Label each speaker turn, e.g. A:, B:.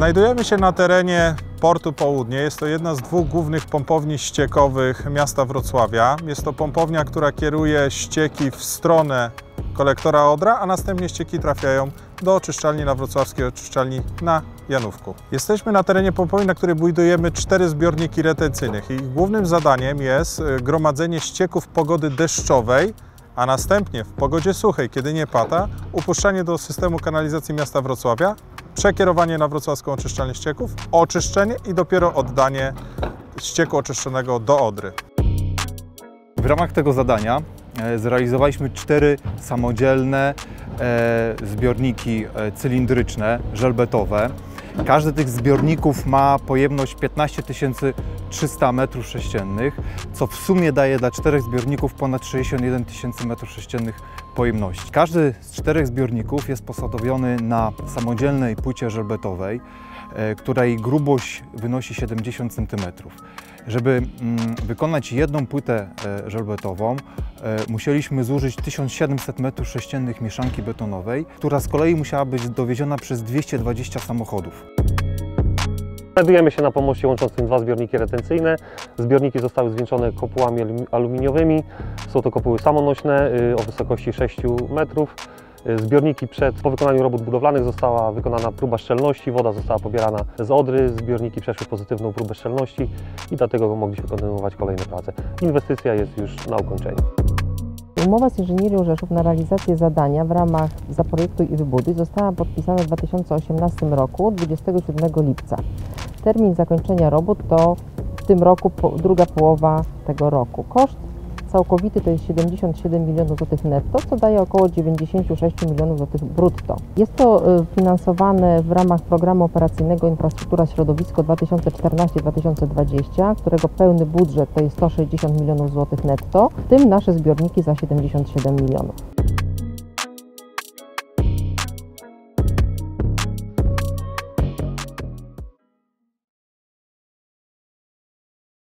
A: Znajdujemy się na terenie Portu Południe. Jest to jedna z dwóch głównych pompowni ściekowych miasta Wrocławia. Jest to pompownia, która kieruje ścieki w stronę kolektora Odra, a następnie ścieki trafiają do oczyszczalni na wrocławskiej oczyszczalni na Janówku. Jesteśmy na terenie pompowni, na której budujemy cztery zbiorniki retencyjnych. Ich głównym zadaniem jest y, gromadzenie ścieków pogody deszczowej, a następnie w pogodzie suchej, kiedy nie pada, upuszczanie do systemu kanalizacji miasta Wrocławia, przekierowanie na wrocławską oczyszczalnię ścieków, oczyszczenie i dopiero oddanie ścieku oczyszczonego do Odry.
B: W ramach tego zadania e, zrealizowaliśmy cztery samodzielne e, zbiorniki e, cylindryczne, żelbetowe. Każdy z tych zbiorników ma pojemność 15 300 m3, co w sumie daje dla czterech zbiorników ponad 61 tysięcy m3 pojemności. Każdy z czterech zbiorników jest posadowiony na samodzielnej płycie żelbetowej, e, której grubość wynosi 70 cm. Żeby mm, wykonać jedną płytę e, żelbetową, musieliśmy zużyć 1700 m3 mieszanki betonowej, która z kolei musiała być dowieziona przez 220 samochodów.
C: Znajdujemy się na pomoście łączącym dwa zbiorniki retencyjne. Zbiorniki zostały zwieńczone kopułami alumi- aluminiowymi. Są to kopuły samonośne y, o wysokości 6 metrów. Y, Zbiorniki przed, po wykonaniu robót budowlanych została wykonana próba szczelności, woda została pobierana z Odry, zbiorniki przeszły pozytywną próbę szczelności i dlatego mogliśmy kontynuować kolejne prace. Inwestycja jest już na ukończeniu.
D: Umowa z inżynierią Rzeszów na realizację zadania w ramach Zaprojektuj i Wybuduj została podpisana w 2018 roku 27 lipca. Termin zakończenia robót to w tym roku druga połowa tego roku. Koszt całkowity to jest 77 milionów złotych netto, co daje około 96 milionów złotych brutto. Jest to y, finansowane w ramach programu operacyjnego Infrastruktura Środowisko 2014-2020, którego pełny budżet to jest 160 milionów złotych netto, w tym nasze zbiorniki za 77 milionów.